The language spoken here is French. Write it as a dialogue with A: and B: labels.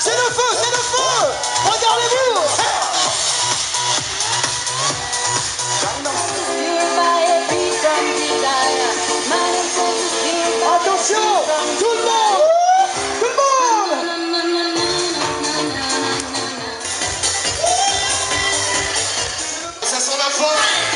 A: C'est le feu, c'est le feu! Regardez-vous! Attention! Tout le monde! Tout le monde!
B: Ça sent la fin.